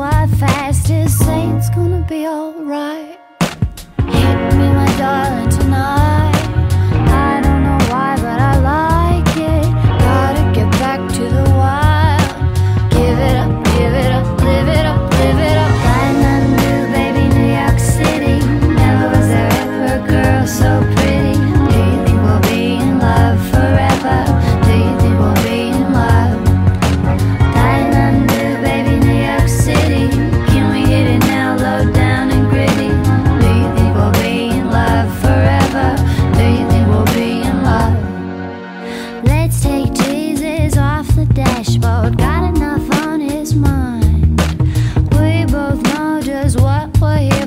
Why fast is saints gonna be alright? Let's take Jesus off the dashboard. Got enough on his mind. We both know just what we're here.